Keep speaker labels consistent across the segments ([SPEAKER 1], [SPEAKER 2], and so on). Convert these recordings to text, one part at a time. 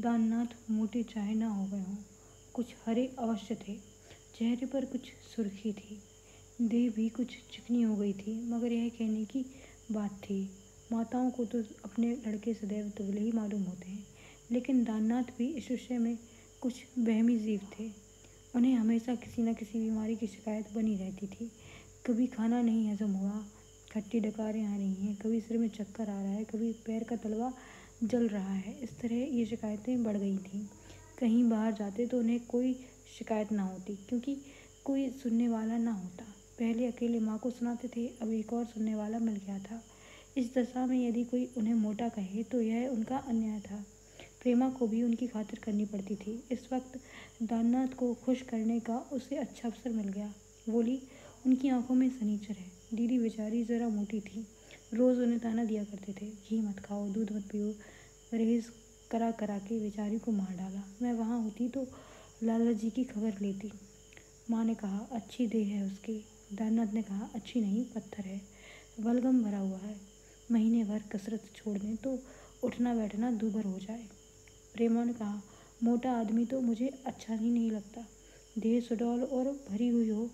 [SPEAKER 1] दाननाथ मोटे चाहे ना हो गए हों। कुछ हरे अवश्य थे। चेहरे पर कुछ सुर्खी थी। देह भी कुछ चिकनी हो गई थी, मगर यह कहने की बात थी, माताओं को तो अपने लड़के सदैव दुबले ही मालूम होते हैं। लेकिन दाननाथ भी इस विषय में कुछ बहमी जीव थे। उन्हें हमेशा किसी न किसी बीमारी की शिकायत बनी रहती थी। कभी खाना नहीं हजम हुआ, खट्टी डकारें आ रही हैं, कभी सिर में चक्कर आ रहा है, कभी पैर का तलवा जल रहा है। इस तरह ये शिकायतें बढ़ गई थी। कहीं बाहर जाते तो उन्हें कोई शिकायत ना होती, क्योंकि कोई सुनने वाला ना होता। पहले अकेले माँ को सुनाते थे, अब एक और सुनने वाला मिल गया था। इस दशा में यदि कोई उन्हें मोटा कहे तो यह उनका अन्याय था। प्रेमा को भी उनकी खातिर करनी पड़ती थी। इस वक्त दाननाथ को खुश करने का उसे अच्छा अवसर मिल गया। बोली, उनकी आँखों में सनीचर है। दीदी बेचारी ज़रा मोटी थी। रोज़ उन्हें ताना दिया करते थे। घी मत खाओ, दूध मत पियो। परहेज करा करा के बेचारी को मार डाला। मैं वहाँ होती तो लाला जी की खबर लेती। माँ ने कहा, अच्छी देह है उसकी। दाननाथ ने कहा, अच्छी नहीं, पत्थर है। बलगम भरा हुआ है। महीने भर कसरत छोड़ दें तो उठना बैठना दूभर हो जाए। प्रेमा ने कहा, मोटा आदमी तो मुझे अच्छा ही नहीं लगता। देह सुडौल और भरी हुई हो,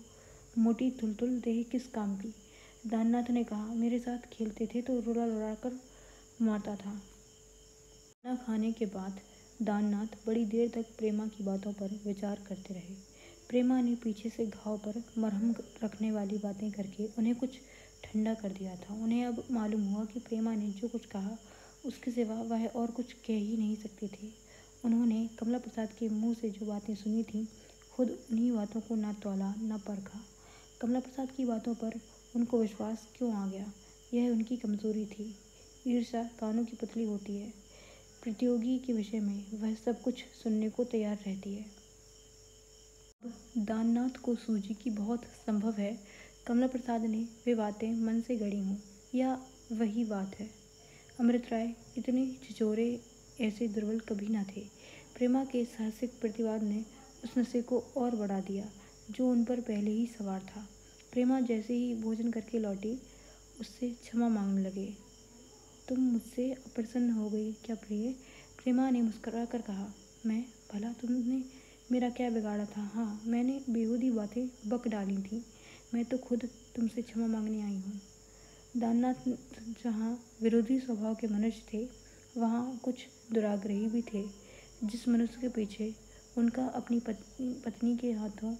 [SPEAKER 1] मोटी तुलतुल देह किस काम की? दाननाथ ने कहा, मेरे साथ खेलते थे तो रुला रुला कर मारता था। खाना खाने के बाद दाननाथ बड़ी देर तक प्रेमा की बातों पर विचार करते रहे। प्रेमा ने पीछे से घाव पर मरहम रखने वाली बातें करके उन्हें कुछ ठंडा कर दिया था। उन्हें अब मालूम हुआ कि प्रेमा ने जो कुछ कहा, उसके सिवा वह और कुछ कह ही नहीं सकती थी। उन्होंने कमला प्रसाद के मुँह से जो बातें सुनी थीं, खुद उन्हीं बातों को ना तोला, ना परखा। कमला प्रसाद की बातों पर उनको विश्वास क्यों आ गया? यह उनकी कमज़ोरी थी। ईर्षा कानों की पतली होती है। प्रतियोगी के विषय में वह सब कुछ सुनने को तैयार रहती है। दाननाथ को सूजी की बहुत संभव है। कमला प्रसाद ने वे बातें मन से गढ़ी हों, या वही बात है। अमृत राय, इतने छिचोरे ऐसे दुर्बल कभी ना थे। प्रेमा के साहसिक प्रतिवाद ने उस नशे को और बढ़ा दिया, जो उन पर पहले ही सवार था। प्रेमा जैसे ही भोजन करके लौटी, उससे क्षमा मांगने लगे। तुम मुझसे अप्रसन्न हो गई। क्या प्रिय, प्रेमा ने मुस्करा कर कहा, मैं? भला तुमने मेरा क्या बिगाड़ा था? हाँ मैंने बेहूदी बातें बक डाली थी। मैं तो खुद तुमसे क्षमा मांगने आई हूँ। दाननाथ जहाँ विरोधी स्वभाव के मनुष्य थे, वहाँ कुछ दुराग्रही भी थे। जिस मनुष्य के पीछे उनका अपनी पत्नी पत्नी के हाथों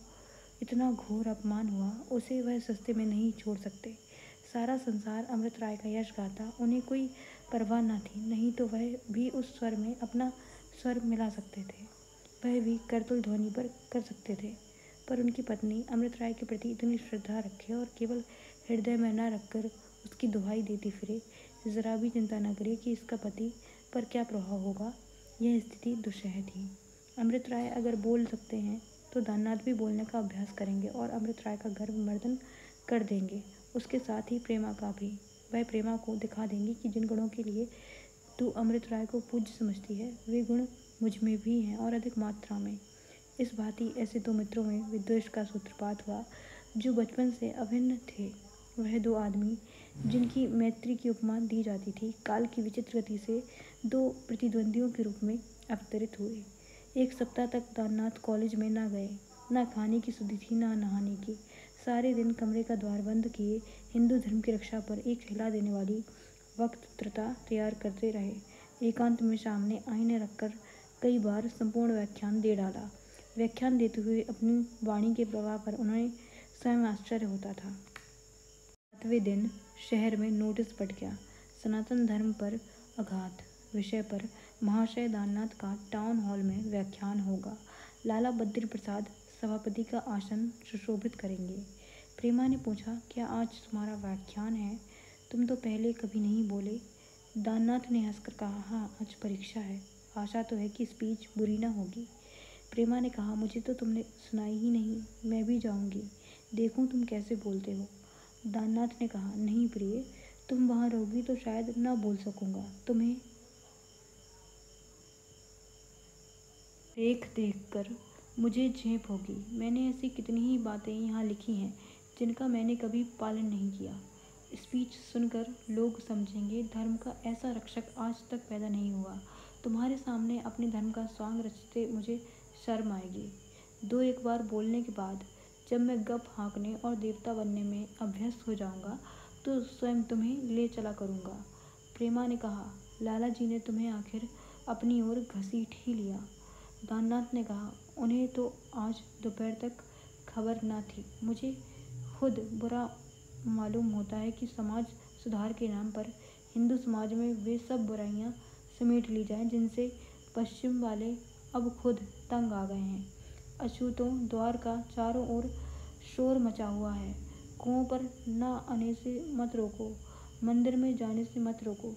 [SPEAKER 1] इतना घोर अपमान हुआ, उसे वह सस्ते में नहीं छोड़ सकते। सारा संसार अमृत राय का यश गाता, उन्हें कोई परवाह न थी। नहीं तो वह भी उस स्वर में अपना स्वर मिला सकते थे। वह भी करतुल ध्वनि पर कर सकते थे। पर उनकी पत्नी अमृत राय के प्रति इतनी श्रद्धा रखे और केवल हृदय में न रखकर उसकी दुहाई देती फिरे, ज़रा भी चिंता न करे कि इसका पति पर क्या प्रभाव होगा। यह स्थिति दुस्सह थी। अमृत राय अगर बोल सकते हैं तो दाननाथ भी बोलने का अभ्यास करेंगे और अमृत राय का गर्भ मर्दन कर देंगे। उसके साथ ही प्रेमा का भी। वह प्रेमा को दिखा देंगे कि जिन गुणों के लिए तू अमृत राय को पूज्य समझती है, वे गुण मुझमें भी हैं और अधिक मात्रा में। इस भांति ऐसे दो मित्रों में विद्वेष का सूत्रपात हुआ, जो बचपन से अभिन्न थे। वह दो आदमी, जिनकी मैत्री की उपमा दी जाती थी, काल की विचित्र गति से दो प्रतिद्वंदियों के रूप में अवतरित हुए। एक सप्ताह तक दाननाथ कॉलेज में ना गए, ना खाने की सुधि थी, ना नहाने की। सारे दिन कमरे का द्वार बंद किए हिंदू धर्म की रक्षा पर एक हिला देने वाली वक्तृता तैयार करते रहे। एकांत में सामने आईने रखकर कई बार संपूर्ण व्याख्यान दे डाला। व्याख्यान देते हुए अपनी वाणी के प्रभाव पर उन्हें स्वयं आश्चर्य होता था। सातवें दिन शहर में नोटिस पट गया। सनातन धर्म पर आघात विषय पर महाशय दाननाथ का टाउन हॉल में व्याख्यान होगा। लाला बद्री प्रसाद सभापति का आसन सुशोभित करेंगे। प्रेमा ने पूछा, क्या आज तुम्हारा व्याख्यान है? तुम तो पहले कभी नहीं बोले दाननाथ ने हंसकर कहा हाँ आज परीक्षा है। आशा तो है कि स्पीच बुरी ना होगी प्रेमा ने कहा, मुझे तो तुमने सुनाई ही नहीं। मैं भी जाऊँगी। देखूँ तुम कैसे बोलते हो दाननाथ ने कहा, नहीं प्रिय, तुम वहाँ रहोगी तो शायद ना बोल सकूँगा। तुम्हें देख देख कर मुझे झेप होगी। मैंने ऐसी कितनी ही बातें यहाँ लिखी हैं। जिनका मैंने कभी पालन नहीं किया। स्पीच सुनकर लोग समझेंगे, धर्म का ऐसा रक्षक आज तक पैदा नहीं हुआ। तुम्हारे सामने अपने धर्म का स्वांग रचते मुझे शर्म आएगी। दो एक बार बोलने के बाद, जब मैं गप हाँकने और देवता बनने में अभ्यस्त हो जाऊँगा तो स्वयं तुम्हें ले चला करूँगा। प्रेमा ने कहा, लाला जी ने तुम्हें आखिर अपनी ओर घसीट ही लिया। दाननाथ ने कहा, उन्हें तो आज दोपहर तक खबर न थी। मुझे खुद बुरा मालूम होता है कि समाज सुधार के नाम पर हिंदू समाज में वे सब बुराइयाँ समेट ली जाएँ जिनसे पश्चिम वाले अब खुद तंग आ गए हैं। अछूतों द्वार का चारों ओर शोर मचा हुआ है। कुओं पर न आने से मत रोको। मंदिर में जाने से मत रोको।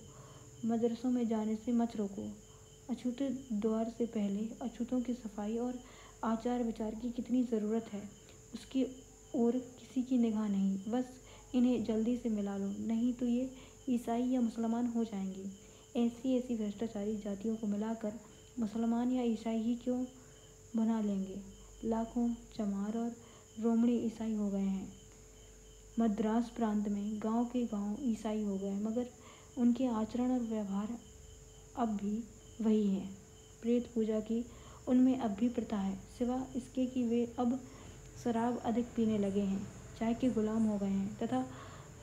[SPEAKER 1] मदरसों में जाने से मत रोको। अछूते द्वार से पहले अछूतों की सफ़ाई और आचार विचार की कितनी ज़रूरत है? उसकी ओर किसी की निगाह नहीं। बस इन्हें जल्दी से मिला लो, नहीं तो ये ईसाई या मुसलमान हो जाएँगे। ऐसी ऐसी भ्रष्टाचारी जातियों को मिलाकर मुसलमान या ईसाई ही क्यों बना लेंगे? लाखों चमार और रोमड़ी ईसाई हो गए हैं। मद्रास प्रांत में गाँव के गाँव ईसाई हो गए, मगर उनके आचरण और व्यवहार अब भी वही हैं। प्रेत पूजा की उनमें अब भी प्रथा है, सिवा इसके कि वे अब शराब अधिक पीने लगे हैं। चाय के गुलाम हो गए हैं तथा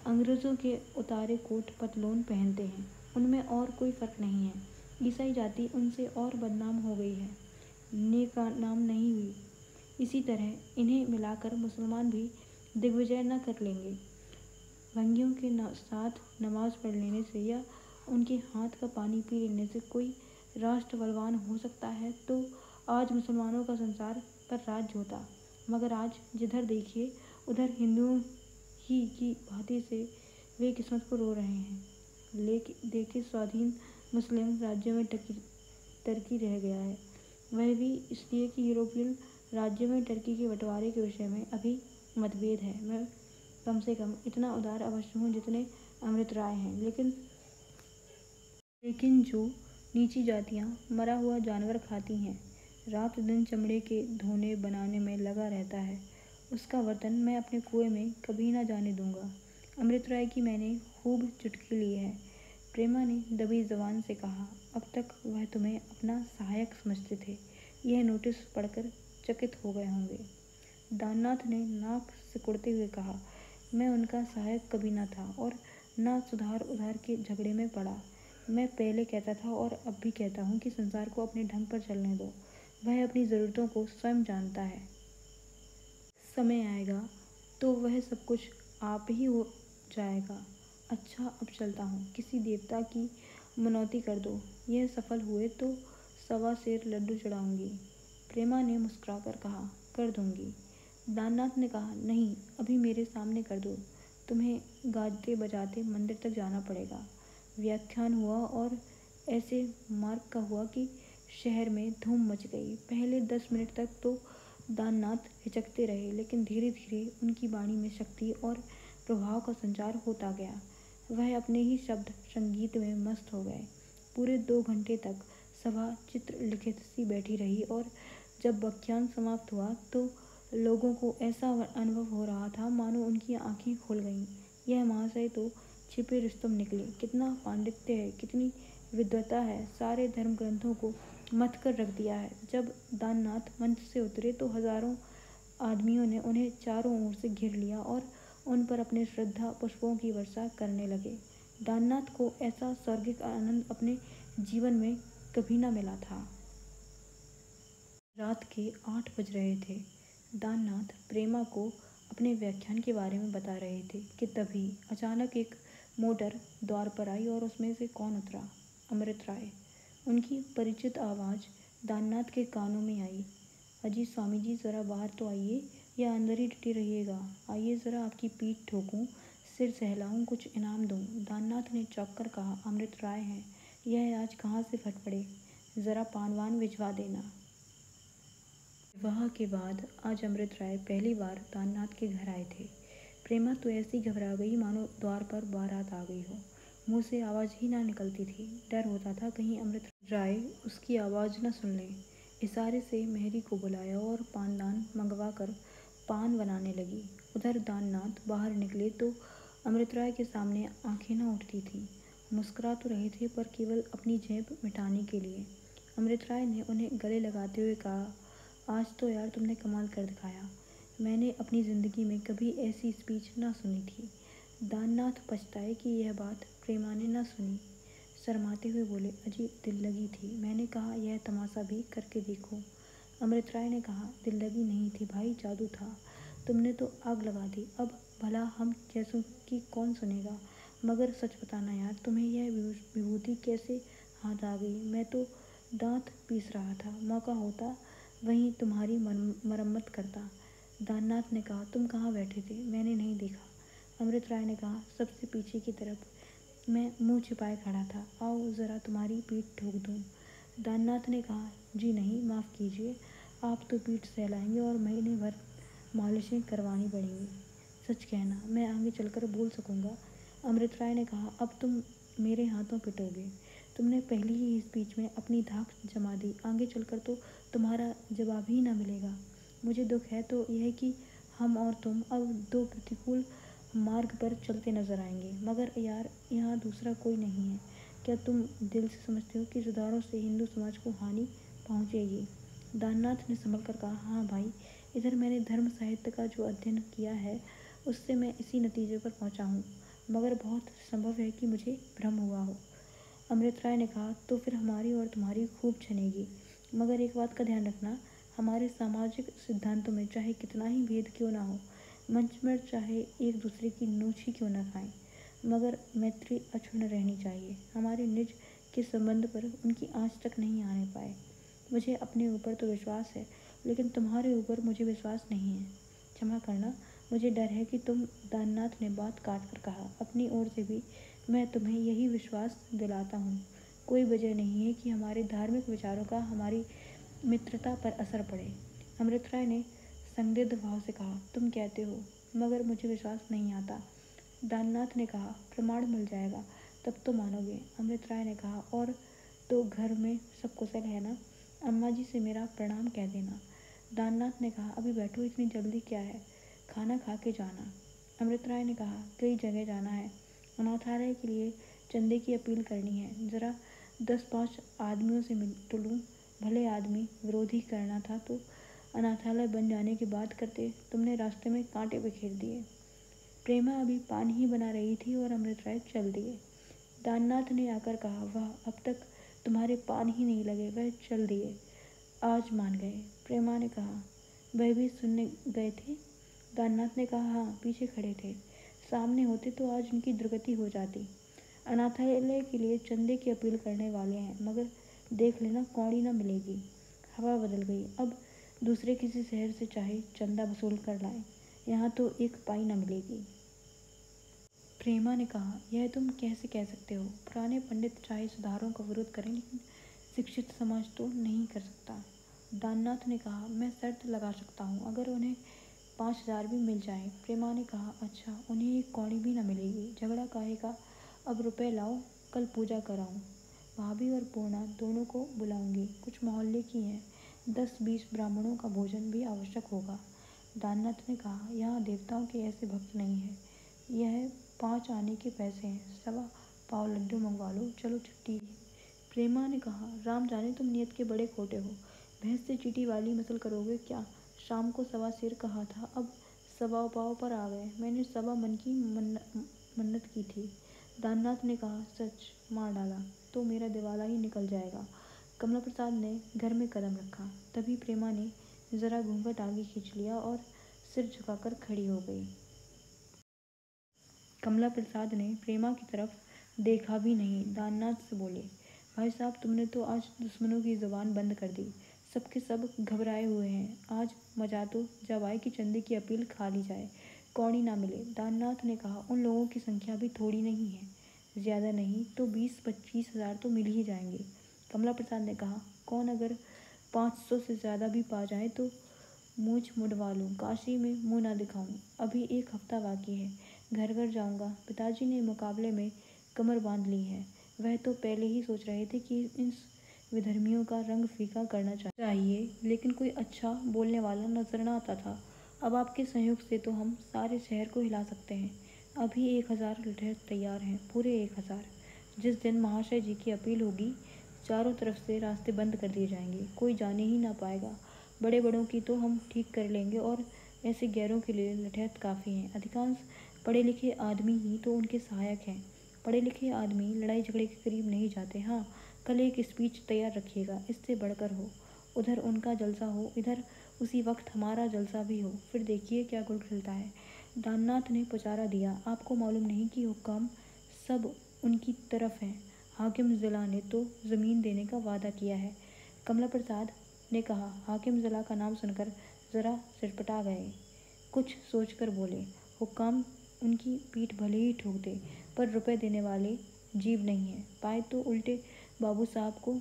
[SPEAKER 1] अंग्रेज़ों के उतारे कोट पतलून पहनते हैं। उनमें और कोई फ़र्क नहीं है। ईसाई जाति उनसे और बदनाम हो गई है। नेका नाम नहीं हुई। इसी तरह इन्हें मिलाकर मुसलमान भी दिग्विजय न कर लेंगे। भंगियों के साथ नमाज़ पढ़ लेने से या उनके हाथ का पानी पी लेने से कोई राष्ट्र बलवान हो सकता है तो आज मुसलमानों का संसार पर राज्य होता। मगर आज जिधर देखिए, उधर हिंदुओं ही की भांति से वे किस्मत को रो रहे हैं। लेकिन देखे स्वाधीन मुस्लिम राज्यों में टकी, टर्की रह गया है। वह भी इसलिए कि यूरोपियन राज्यों में टर्की के बंटवारे के विषय में अभी मतभेद है। मैं कम से कम इतना उदार अवश्य हूँ जितने अमृत राय हैं। लेकिन लेकिन जो नीची जातियाँ मरा हुआ जानवर खाती हैं रात दिन चमड़े के धोने बनाने में लगा रहता है। उसका वतन मैं अपने कुएँ में कभी ना जाने दूँगा। अमृत राय की मैंने खूब चुटकी ली है। प्रेमा ने दबी जबान से कहा, अब तक वह तुम्हें अपना सहायक समझते थे। यह नोटिस पढ़कर चकित हो गए होंगे। दाननाथ ने नाक सिकुड़ते हुए कहा, मैं उनका सहायक कभी ना था और ना सुधार उधार के झगड़े में पड़ा। मैं पहले कहता था और अब भी कहता हूँ कि संसार को अपने ढंग पर चलने दो। वह अपनी ज़रूरतों को स्वयं जानता है। समय आएगा तो वह सब कुछ आप ही हो जाएगा। अच्छा अब चलता हूँ। किसी देवता की मनौती कर दो। यह सफल हुए तो सवा शेर लड्डू चढ़ाऊँगी। प्रेमा ने मुस्कुरा कर कहा, कर दूँगी। दाननाथ ने कहा, नहीं, अभी मेरे सामने कर दो। तुम्हें गाजते बजाते मंदिर तक जाना पड़ेगा। व्याख्यान हुआ और ऐसे मार्ग का हुआ कि शहर में धूम मच गई। पहले दस मिनट तक तो दाननाथ हिचकते रहे, लेकिन धीरे धीरे उनकी वाणी में शक्ति और प्रभाव का संचार होता गया। वह अपने ही शब्द संगीत में मस्त हो गए। पूरे दो घंटे तक सभा चित्र लिखित सी बैठी रही और जब व्याख्यान समाप्त हुआ तो लोगों को ऐसा अनुभव हो रहा था, मानो उनकी आँखें खुल गईं। यह महाशय तो छिपे रुस्तम निकले। कितना पांडित्य है, कितनी विद्वता है। सारे धर्म ग्रंथों को मत कर रख दिया है। जब दाननाथ मंच से उतरे तो हज़ारों आदमियों ने उन्हें चारों ओर से घिर लिया और उन पर अपने श्रद्धा पुष्पों की वर्षा करने लगे। दाननाथ को ऐसा स्वर्गिक आनंद अपने जीवन में कभी न मिला था। रात के आठ बज रहे थे। दाननाथ प्रेमा को अपने व्याख्यान के बारे में बता रहे थे कि तभी अचानक एक मोटर द्वार पर आई और उसमें से कौन उतरा? अमृत राय। उनकी परिचित आवाज़ दाननाथ के कानों में आई। अजी स्वामी जी ज़रा बाहर तो आइए या अंदर ही डटी रहिएगा। आइए, ज़रा आपकी पीठ ठोकूं, सिर सहलाऊं, कुछ इनाम दूँ। दाननाथ ने चौंक कर कहा, अमृत राय हैं। यह आज कहाँ से फट पड़े? ज़रा पानवान भिजवा देना। विवाह के बाद आज अमृत राय पहली बार दाननाथ के घर आए थे। प्रेमा तो ऐसी घबरा गई, मानो द्वार पर बारात आ गई हो। मुँह से आवाज़ ही ना निकलती थी। डर होता था कहीं अमृत राय उसकी आवाज़ न सुन ले। इशारे से मेहरी को बुलाया और पानदान मंगवा कर पान बनाने लगी। उधर दाननाथ बाहर निकले तो अमृत राय के सामने आँखें ना उठती थीं। मुस्कुरा तो रहे थे पर केवल अपनी जेब मिटाने के लिए। अमृत राय ने उन्हें गले लगाते हुए कहा, आज तो यार तुमने कमाल कर दिखाया। मैंने अपनी ज़िंदगी में कभी ऐसी स्पीच ना सुनी थी। दाननाथ पछताए कि यह बात प्रेमा ने ना सुनी। शर्माते हुए बोले अजीब दिल लगी थी। मैंने कहा, यह तमाशा भी करके देखो। अमृत राय ने कहा, दिल लगी नहीं थी भाई, जादू था। तुमने तो आग लगा दी। अब भला हम जैसों की कौन सुनेगा? मगर सच बताना यार, तुम्हें यह विभूति कैसे हाथ आ गई? मैं तो दांत पीस रहा था। मौका होता, वहीं तुम्हारी मरम्मत करता। दाननाथ ने कहा, तुम कहाँ बैठे थे? मैंने नहीं देखा। अमृत राय ने कहा, सबसे पीछे की तरफ़ मैं मुँह छिपाए खड़ा था। आओ ज़रा तुम्हारी पीठ ठोक दूँ। दाननाथ ने कहा, जी नहीं, माफ़ कीजिए, आप तो पीठ सहलाएँगे और महीने भर मालिशें करवानी पड़ेंगी। सच कहना, मैं आगे चलकर बोल सकूँगा। अमृत राय ने कहा, अब तुम मेरे हाथों पिटोगे। तुमने पहले ही स्पीच में अपनी धाक जमा दी। आगे चलकर तो तुम्हारा जवाब ही ना मिलेगा। मुझे दुख है तो यह कि हम और तुम अब दो प्रतिकूल मार्ग पर चलते नज़र आएँगे। मगर यार, यहाँ दूसरा कोई नहीं है। क्या तुम दिल से समझते हो कि सुधारों से हिंदू समाज को हानि पहुँचेगी? दाननाथ ने संभल कर कहा हाँ भाई, इधर मैंने धर्म साहित्य का जो अध्ययन किया है, उससे मैं इसी नतीजे पर पहुँचा हूँ। मगर बहुत संभव है कि मुझे भ्रम हुआ हो। अमृत राय ने कहा तो फिर हमारी और तुम्हारी खूब छनेगी। मगर एक बात का ध्यान रखना, हमारे सामाजिक सिद्धांतों में चाहे कितना ही भेद क्यों ना हो मंच में चाहे एक दूसरे की ही क्यों ना खाएँ, मगर मैत्री अक्षुण रहनी चाहिए। हमारे निज के संबंध पर उनकी आँच तक नहीं आने पाए। मुझे अपने ऊपर तो विश्वास है, लेकिन तुम्हारे ऊपर मुझे विश्वास नहीं है। क्षमा करना, मुझे डर है कि तुम दाननाथ ने बात काट कर कहा। अपनी ओर से भी मैं तुम्हें यही विश्वास दिलाता हूँ। कोई वजह नहीं है कि हमारे धार्मिक विचारों का हमारी मित्रता पर असर पड़े। अमृत राय ने संदिग्ध भाव से कहा, तुम कहते हो, मगर मुझे विश्वास नहीं आता। दाननाथ ने कहा, प्रमाण मिल जाएगा, तब तो मानोगे। अमृत राय ने कहा, और तो घर में सब कुशल है ना? अम्मा जी से मेरा प्रणाम कह देना। दाननाथ ने कहा, अभी बैठो, इतनी जल्दी क्या है? खाना खा के जाना। अमृत राय ने कहा, कई जगह जाना है। अनाथालय के लिए चंदे की अपील करनी है। ज़रा दस पाँच आदमियों से मिल तो लूँ। भले आदमी विरोधी करना था तो अनाथालय बन जाने की बात करते तुमने रास्ते में कांटे बिखेर दिए। प्रेमा अभी पान ही बना रही थी और अमृत राय चल दिए। दाननाथ ने आकर कहा, वह, अब तक तुम्हारे पान ही नहीं लगे, वह चल दिए। आज मान गए। प्रेमा ने कहा, वह भी सुनने गए थे? दाननाथ ने कहा हाँ पीछे खड़े थे। सामने होते तो आज उनकी दुर्गति हो जाती। अनाथालय के लिए चंदे की अपील करने वाले हैं, मगर देख लेना कौड़ी ना मिलेगी। हवा बदल गई। अब दूसरे किसी शहर से चाहे चंदा वसूल कर लाए, यहाँ तो एक पाई ना मिलेगी। प्रेमा ने कहा, यह तुम कैसे कह सकते हो? पुराने पंडित चाहे सुधारों का विरोध करें लेकिन शिक्षित समाज तो नहीं कर सकता। दाननाथ ने कहा, मैं शर्त लगा सकता हूँ, अगर उन्हें पाँच हज़ार भी मिल जाए। प्रेमा ने कहा अच्छा उन्हें एक कौड़ी भी ना मिलेगी। झगड़ा काहे का अब रुपए लाओ, कल पूजा कराऊँ। भाभी और पूर्णा दोनों को बुलाऊँगी। कुछ मोहल्ले की हैं। दस बीस ब्राह्मणों का भोजन भी आवश्यक होगा। दाननाथ ने कहा, यहाँ देवताओं के ऐसे भक्त नहीं हैं। यह पाँच आने के पैसे हैं। सवा पाव लड्डू मंगवा लो। चलो, छुट्टी प्रेमा ने कहा, राम जाने तुम नियत के बड़े खोटे हो। भैंस से चीटी वाली मसल करोगे क्या? शाम को सवा सिर कहा था, अब सवा पाव पर आ गए। मैंने सवा मन की मन्न मन्नत की थी। दाननाथ ने कहा, सच, मार डाला तो मेरा दिवाला ही निकल जाएगा। कमला प्रसाद ने घर में कदम रखा। तभी प्रेमा ने ज़रा घूंघट आगे खींच लिया और सिर झुकाकर खड़ी हो गई। कमला प्रसाद ने प्रेमा की तरफ़ देखा भी नहीं। दाननाथ से बोले, भाई साहब, तुमने तो आज दुश्मनों की ज़ुबान बंद कर दी। सबके सब घबराए हुए हैं। आज मज़ा तो जब आए कि चंदे की अपील खा ली जाए। कौड़ी ना मिले। दाननाथ ने कहा, उन लोगों की संख्या भी थोड़ी नहीं है। ज़्यादा नहीं तो बीस पच्चीस हज़ार तो मिल ही जाएँगे। कमला प्रसाद ने कहा, कौन अगर पाँच सौ से ज़्यादा भी पा जाए तो मूछ मुड़वा लूँ। काशी में मुँह ना दिखाऊँ। अभी एक हफ़्ता बाकी है। घर घर जाऊँगा। पिताजी ने मुकाबले में कमर बाँध ली है। वह तो पहले ही सोच रहे थे कि इन विधर्मियों का रंग फीका करना चाहिए, लेकिन कोई अच्छा बोलने वाला नज़र न आता था। अब आपके सहयोग से तो हम सारे शहर को हिला सकते हैं। अभी एक हज़ार तैयार हैं। पूरे एक हज़ार। जिस दिन महाशय जी की अपील होगी चारों तरफ़ से रास्ते बंद कर दिए जाएँगे। कोई जाने ही ना पाएगा। बड़े बड़ों की तो हम ठीक कर लेंगे और ऐसे गैरों के लिए लठैत काफ़ी हैं। अधिकांश पढ़े लिखे आदमी ही तो उनके सहायक हैं। पढ़े लिखे आदमी लड़ाई झगड़े के करीब नहीं जाते। हाँ कल एक स्पीच तैयार रखिएगा। इससे बढ़कर हो, उधर उनका जलसा हो, इधर उसी वक्त हमारा जलसा भी हो। फिर देखिए क्या गुड़ खिलता है। दाननाथ ने पुचारा दिया, आपको मालूम नहीं कि हुक्म सब उनकी तरफ़ हैं। हाकिम ज़िला ने तो ज़मीन देने का वादा किया है। कमला प्रसाद ने कहा, हाकिम ज़िला का नाम सुनकर ज़रा सिरपटा गए। कुछ सोचकर बोले हुक्म उनकी पीठ भले ही ठोक दे, पर रुपए देने वाले जीव नहीं है। पाए तो उल्टे बाबू साहब को